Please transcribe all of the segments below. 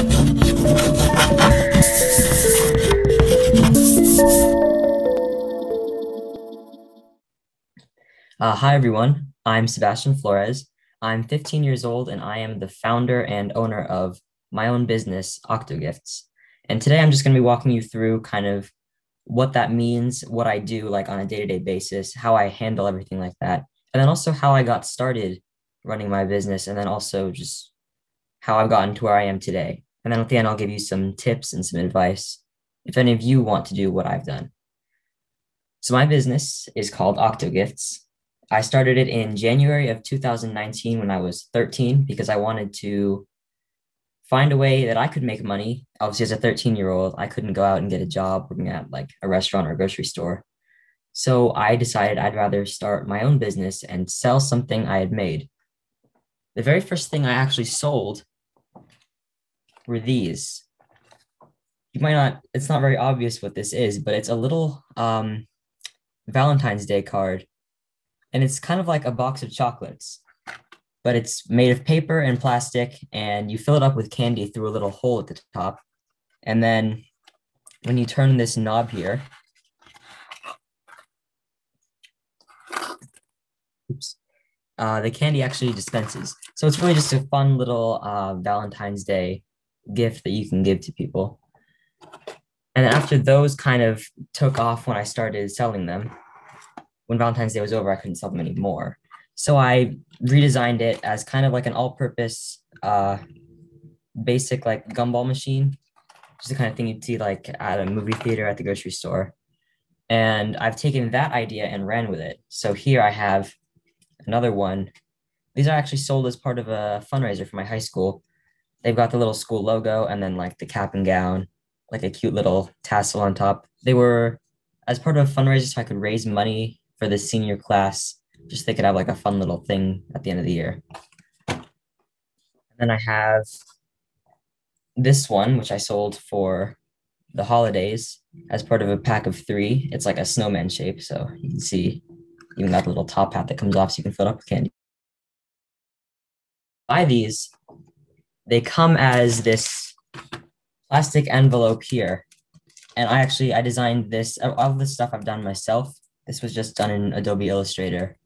Uh, hi, everyone. I'm Sebastian Flores. I'm 15 years old and I am the founder and owner of my own business, OctoGifts. And today I'm just going to be walking you through kind of what that means, what I do like on a day to day basis, how I handle everything like that, and then also how I got started running my business, and then also just how I've gotten to where I am today. And then at the end, I'll give you some tips and some advice if any of you want to do what I've done. So, my business is called OctoGifts I started it in January of 2019 when I was 13 because I wanted to find a way that I could make money. Obviously, as a 13 year old, I couldn't go out and get a job working at like a restaurant or a grocery store. So I decided I'd rather start my own business and sell something I had made. The very first thing I actually sold were these. You might not, it's not very obvious what this is, but it's a little um, Valentine's Day card and it's kind of like a box of chocolates, but it's made of paper and plastic, and you fill it up with candy through a little hole at the top. And then when you turn this knob here, uh, the candy actually dispenses. So it's really just a fun little uh, Valentine's Day gift that you can give to people. And after those kind of took off when I started selling them, when Valentine's Day was over, I couldn't sell them anymore. So I redesigned it as kind of like an all-purpose, uh, basic like gumball machine, just the kind of thing you'd see like at a movie theater at the grocery store. And I've taken that idea and ran with it. So here I have another one. These are actually sold as part of a fundraiser for my high school. They've got the little school logo and then like the cap and gown, like a cute little tassel on top. They were as part of a fundraiser so I could raise money for the senior class. Just they could have like a fun little thing at the end of the year. And then I have this one, which I sold for the holidays as part of a pack of three. It's like a snowman shape. So you can see even got the little top hat that comes off so you can fill it up with candy. Buy these, they come as this plastic envelope here. And I actually, I designed this, all this stuff I've done myself. This was just done in Adobe Illustrator.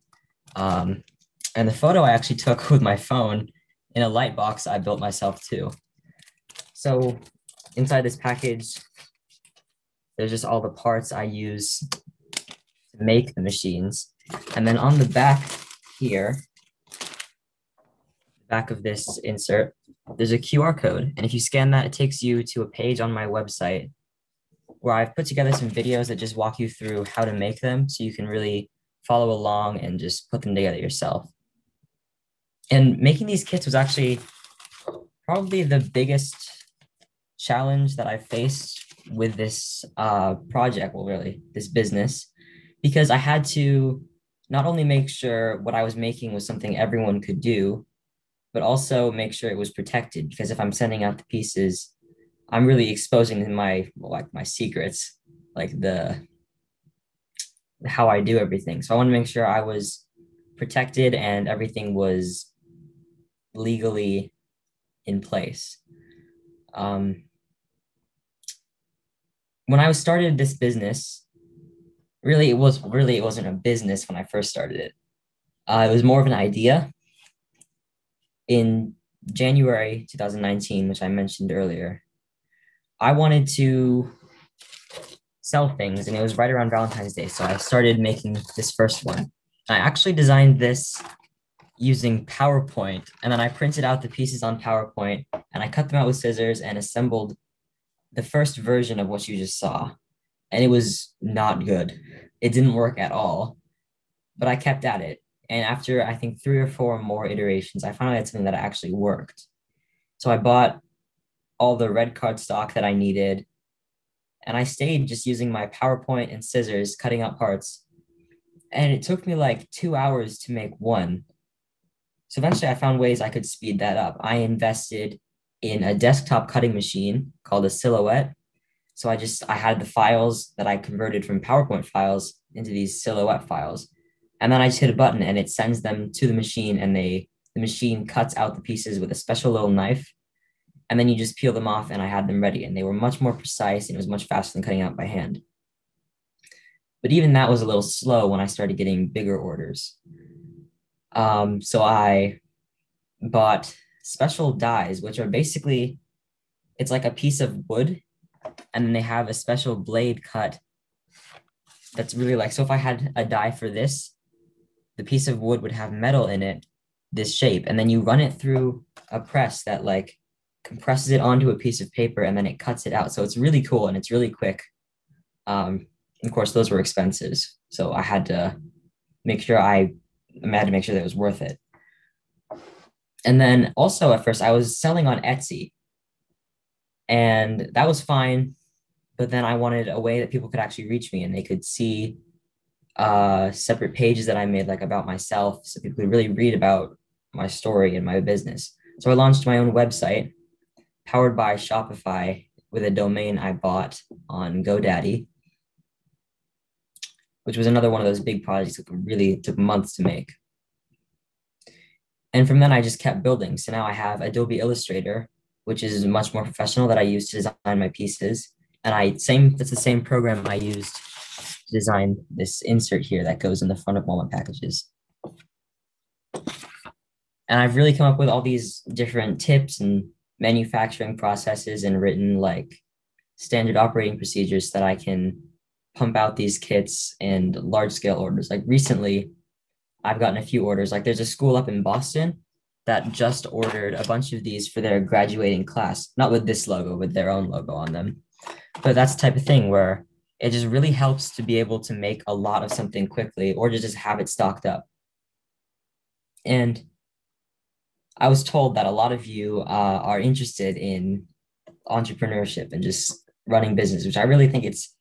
Um, and the photo I actually took with my phone in a light box I built myself too. So inside this package, there's just all the parts I use to make the machines. And then on the back here, back of this insert, there's a QR code. And if you scan that, it takes you to a page on my website where I've put together some videos that just walk you through how to make them so you can really follow along and just put them together yourself. And making these kits was actually probably the biggest challenge that I faced with this uh, project, well, really, this business, because I had to not only make sure what I was making was something everyone could do, but also make sure it was protected. Because if I'm sending out the pieces I'm really exposing my like my secrets, like the how I do everything. So I want to make sure I was protected and everything was legally in place. Um, when I was started this business, really it was really it wasn't a business when I first started it. Uh, it was more of an idea. In January 2019, which I mentioned earlier, I wanted to sell things and it was right around Valentine's Day. So I started making this first one. I actually designed this using PowerPoint and then I printed out the pieces on PowerPoint and I cut them out with scissors and assembled the first version of what you just saw. And it was not good. It didn't work at all, but I kept at it. And after I think three or four more iterations, I finally had something that actually worked. So I bought all the red card stock that I needed. And I stayed just using my PowerPoint and scissors, cutting out parts. And it took me like two hours to make one. So eventually I found ways I could speed that up. I invested in a desktop cutting machine called a Silhouette. So I just, I had the files that I converted from PowerPoint files into these Silhouette files. And then I just hit a button and it sends them to the machine and they, the machine cuts out the pieces with a special little knife and then you just peel them off and I had them ready and they were much more precise and it was much faster than cutting out by hand. But even that was a little slow when I started getting bigger orders. Um, so I bought special dies, which are basically, it's like a piece of wood and then they have a special blade cut that's really like, so if I had a die for this, the piece of wood would have metal in it, this shape, and then you run it through a press that like compresses it onto a piece of paper and then it cuts it out. So it's really cool and it's really quick. Um, of course, those were expensive. So I had to make sure I, I had to make sure that it was worth it. And then also at first I was selling on Etsy and that was fine. But then I wanted a way that people could actually reach me and they could see uh, separate pages that I made like about myself so people could really read about my story and my business. So I launched my own website powered by Shopify with a domain I bought on GoDaddy, which was another one of those big projects that really took months to make. And from then I just kept building. So now I have Adobe Illustrator, which is much more professional that I use to design my pieces. And I same that's the same program I used design this insert here that goes in the front of all packages. And I've really come up with all these different tips and manufacturing processes and written like standard operating procedures that I can pump out these kits and large scale orders. Like recently, I've gotten a few orders. Like there's a school up in Boston that just ordered a bunch of these for their graduating class, not with this logo, with their own logo on them. But that's the type of thing where it just really helps to be able to make a lot of something quickly or to just have it stocked up. And I was told that a lot of you uh, are interested in entrepreneurship and just running business, which I really think it's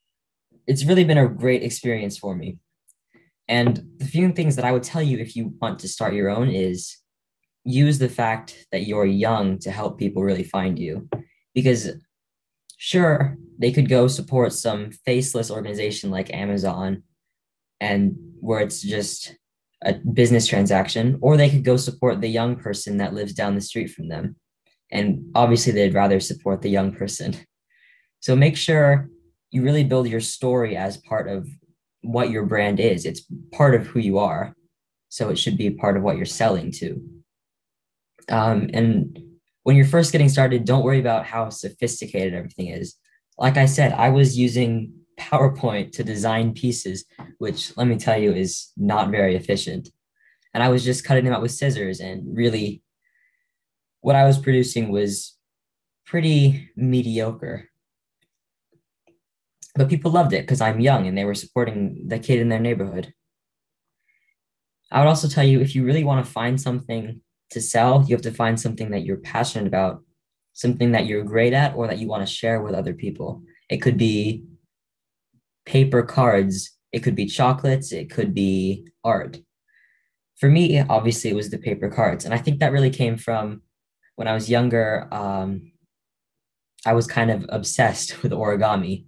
it's really been a great experience for me. And the few things that I would tell you if you want to start your own is use the fact that you're young to help people really find you. Because sure, they could go support some faceless organization like Amazon and where it's just a business transaction, or they could go support the young person that lives down the street from them. And obviously, they'd rather support the young person. So make sure you really build your story as part of what your brand is. It's part of who you are. So it should be part of what you're selling to. Um, and when you're first getting started, don't worry about how sophisticated everything is. Like I said, I was using PowerPoint to design pieces, which let me tell you is not very efficient. And I was just cutting them out with scissors, and really, what I was producing was pretty mediocre. But people loved it because I'm young and they were supporting the kid in their neighborhood. I would also tell you if you really want to find something to sell, you have to find something that you're passionate about, something that you're great at, or that you want to share with other people. It could be paper cards, it could be chocolates, it could be art. For me, obviously, it was the paper cards. And I think that really came from when I was younger. Um, I was kind of obsessed with origami.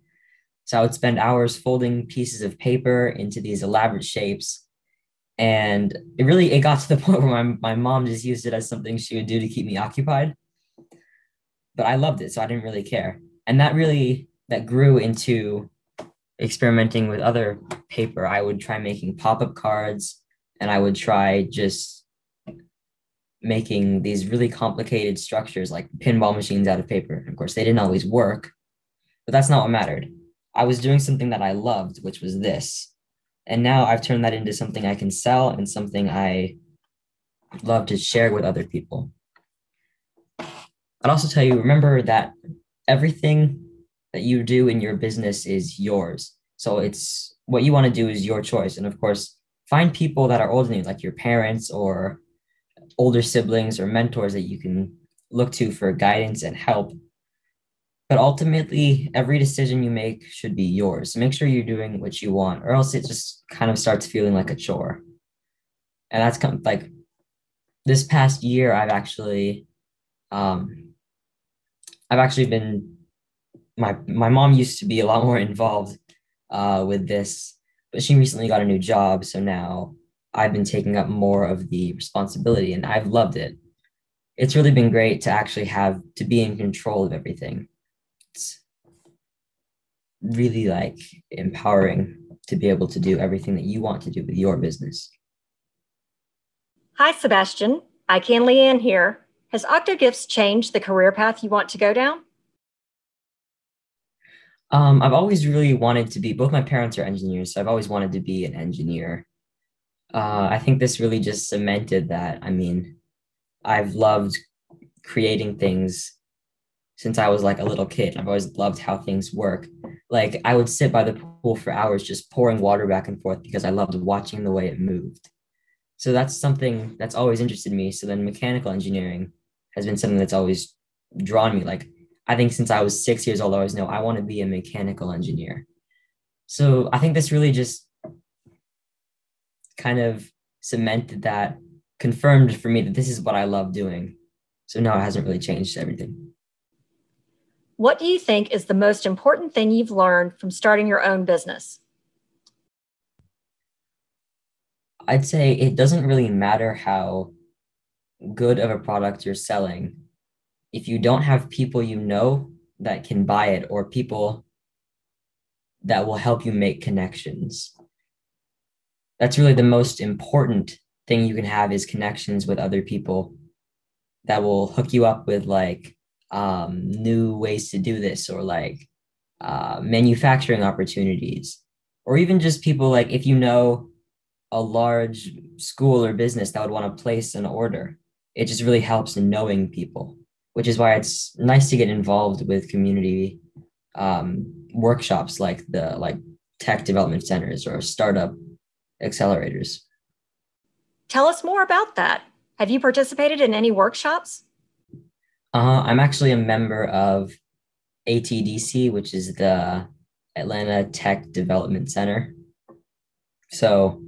So I would spend hours folding pieces of paper into these elaborate shapes. And it really it got to the point where my, my mom just used it as something she would do to keep me occupied. But I loved it, so I didn't really care. And that really that grew into experimenting with other paper. I would try making pop-up cards and I would try just making these really complicated structures like pinball machines out of paper. Of course, they didn't always work, but that's not what mattered. I was doing something that I loved, which was this. And now I've turned that into something I can sell and something I love to share with other people. I'd also tell you remember that everything that you do in your business is yours. So it's what you want to do is your choice. And of course, find people that are older than you, like your parents or older siblings or mentors that you can look to for guidance and help. But ultimately, every decision you make should be yours. Make sure you're doing what you want, or else it just kind of starts feeling like a chore. And that's kind of like this past year, I've actually, um, I've actually been my my mom used to be a lot more involved uh, with this, but she recently got a new job, so now I've been taking up more of the responsibility, and I've loved it. it's really been great to actually have to be in control of everything. It's really like empowering to be able to do everything that you want to do with your business. Hi, Sebastian. iCAN Leanne here. Has OctoGifts changed the career path you want to go down? Um, I've always really wanted to be, both my parents are engineers, so I've always wanted to be an engineer. Uh, I think this really just cemented that. I mean, I've loved creating things since I was like a little kid. I've always loved how things work. Like I would sit by the pool for hours just pouring water back and forth because I loved watching the way it moved. So that's something that's always interested me. So then mechanical engineering has been something that's always drawn me. Like I think since I was six years old, I always know I want to be a mechanical engineer. So I think this really just kind of cemented that, confirmed for me that this is what I love doing. So no, it hasn't really changed everything. What do you think is the most important thing you've learned from starting your own business? I'd say it doesn't really matter how good of a product you're selling. If you don't have people you know that can buy it or people that will help you make connections, that's really the most important thing you can have is connections with other people that will hook you up with like um, new ways to do this or like uh, manufacturing opportunities. Or even just people like if you know a large school or business that would want to place an order it just really helps in knowing people which is why it's nice to get involved with community um, workshops like the like tech development centers or startup accelerators. Tell us more about that. Have you participated in any workshops uh, I'm actually a member of ATDC, which is the Atlanta Tech Development Center. So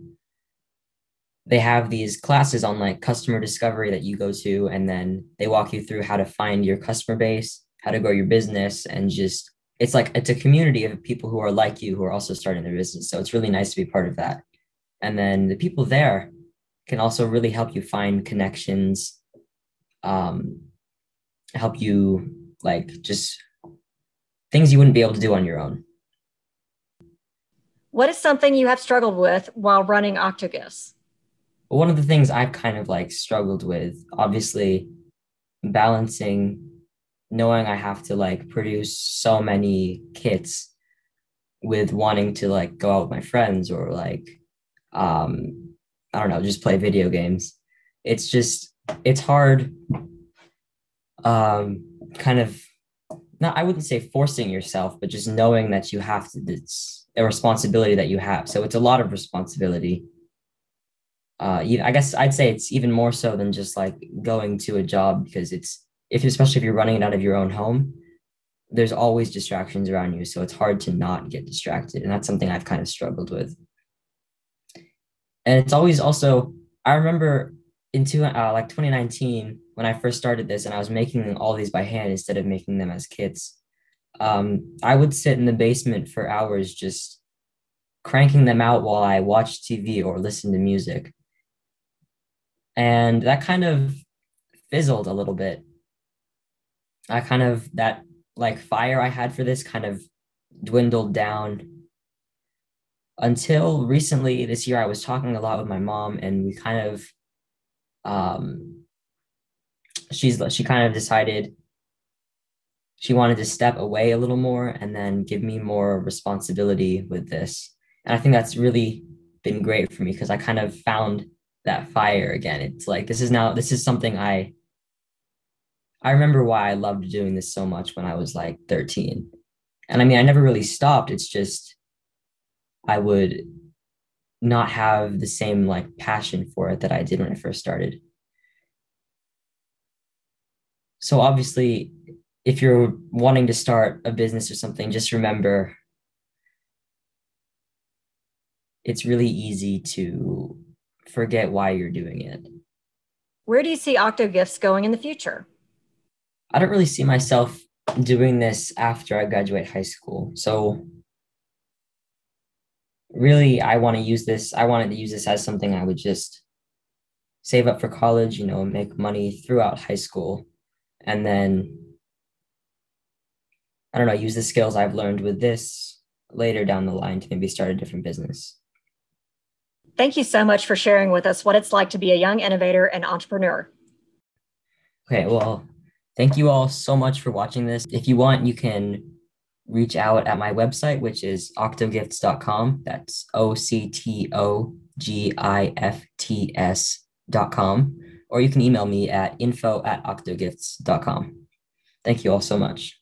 they have these classes on like customer discovery that you go to, and then they walk you through how to find your customer base, how to grow your business, and just it's like it's a community of people who are like you who are also starting their business. So it's really nice to be part of that. And then the people there can also really help you find connections um, help you like just things you wouldn't be able to do on your own. What is something you have struggled with while running OctoGifts? Well, one of the things I've kind of like struggled with, obviously, balancing knowing I have to like produce so many kits with wanting to like go out with my friends or like um I don't know, just play video games. It's just it's hard um, kind of not I wouldn't say forcing yourself, but just knowing that you have to it's a responsibility that you have. So it's a lot of responsibility. Uh, I guess I'd say it's even more so than just like going to a job because it's if especially if you're running it out of your own home, there's always distractions around you. So it's hard to not get distracted. And that's something I've kind of struggled with. And it's always also, I remember into uh, like 2019 when I first started this and I was making all these by hand instead of making them as kits, um, I would sit in the basement for hours just cranking them out while I watched TV or listened to music. And that kind of fizzled a little bit. I kind of, that like fire I had for this kind of dwindled down until recently this year. I was talking a lot with my mom and we kind of um, she's she kind of decided she wanted to step away a little more and then give me more responsibility with this. And I think that's really been great for me because I kind of found that fire again. It's like this is now this is something I I remember why I loved doing this so much when I was like 13. And I mean I never really stopped. It's just I would not have the same like passion for it that I did when I first started. So obviously, if you're wanting to start a business or something, just remember it's really easy to forget why you're doing it. Where do you see OctoGifts going in the future? I don't really see myself doing this after I graduate high school. So really I want to use this I wanted to use this as something I would just save up for college, you know, make money throughout high school, and then I don't know, use the skills I've learned with this later down the line to maybe start a different business. Thank you so much for sharing with us what it's like to be a young innovator and entrepreneur. Okay, well, thank you all so much for watching this. If you want, you can reach out at my website, which is octogifts.com. That's O C T O G I F T S.com. Or you can email me at info at octogifts.com. Thank you all so much.